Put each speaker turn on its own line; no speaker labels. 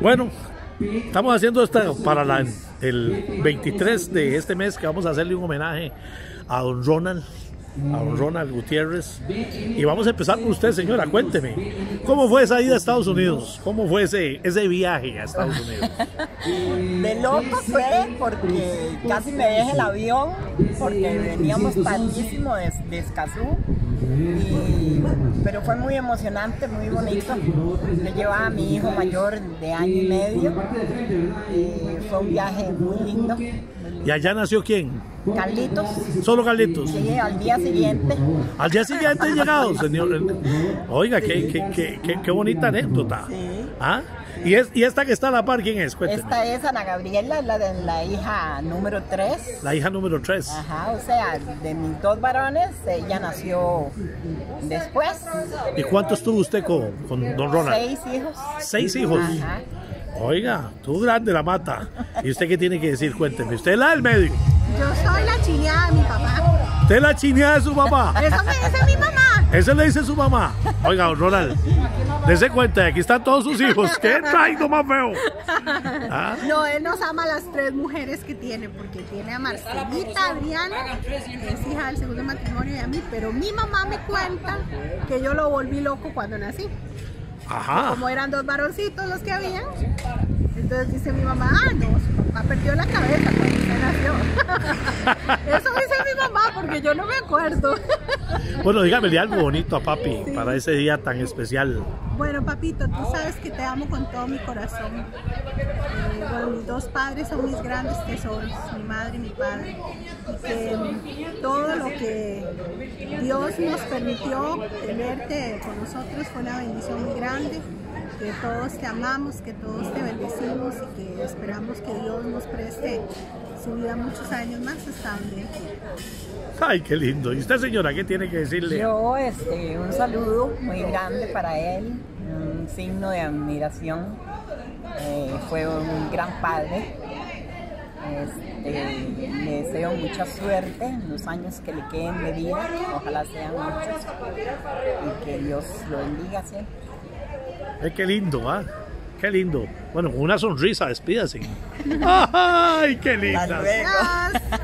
Bueno, estamos haciendo esto para el 23 de este mes que vamos a hacerle un homenaje a don Ronald a don Ronald Gutiérrez. Y vamos a empezar con usted, señora. Cuénteme, ¿cómo fue esa ida a Estados Unidos? ¿Cómo fue ese, ese viaje a Estados Unidos?
De loco fue porque casi me dejé el avión, porque veníamos tardísimo de, de Escazú. Y, pero fue muy emocionante, muy bonito. Me llevaba a mi hijo mayor de año y medio. Y fue un viaje muy lindo.
¿Y allá nació quién?
Carlitos.
¿Solo Carlitos?
Sí, al día siguiente.
Al día siguiente llegado, señor. Oiga, qué, qué, qué, qué bonita anécdota.
Sí.
¿Ah? ¿Y, es, ¿Y esta que está a la par quién es? Cuénteme.
Esta es Ana Gabriela, la, de, la hija número 3.
La hija número 3.
Ajá, o sea, de mis dos varones, ella nació después.
¿Y cuántos tuvo usted con, con don Ronald?
Seis hijos.
Seis hijos.
Ajá.
Oiga, tú grande la mata. ¿Y usted qué tiene que decir? Cuénteme. ¿Usted es la del medio?
Yo soy la chineada de mi papá.
¿Usted es la chineada de su papá?
Eso me dice mi mamá.
Eso le dice su mamá. Oiga, don Ronald, dése cuenta, aquí están todos sus hijos. ¿Qué traigo más feo? ¿Ah?
No, él nos ama a las tres mujeres que tiene, porque tiene a Marcelita, Adriana, que es hija del segundo matrimonio y a mí, pero mi mamá me cuenta que yo lo volví loco cuando nací.
Ajá.
Como eran dos varoncitos los que habían, entonces dice mi mamá, ah, no, su papá perdió la cabeza cuando usted nació. Eso dice mi mamá, porque yo no me acuerdo.
Bueno, dígame algo bonito a papi para ese día tan especial.
Bueno, papito, tú sabes que te amo con todo mi corazón. Eh, bueno, mis dos padres son mis grandes tesoros, mi madre y mi padre. Y que todo lo que Dios nos permitió tenerte con nosotros fue una bendición muy grande. Que todos te amamos, que todos te bendecimos y que esperamos que Dios nos preste su vida muchos años más hasta donde.
Ay, qué lindo. ¿Y usted, señora, qué tiene que decirle?
Yo, este, un saludo muy grande para él, un signo de admiración. Eh, fue un gran padre. Este, le deseo mucha suerte en los años que le queden de vida. Ojalá sean muchos y que Dios lo bendiga siempre.
Ay, qué lindo, ¿ah? Qué lindo. Bueno, con una sonrisa, despídase. ¡Ay, qué linda!
Hasta luego.
Gracias.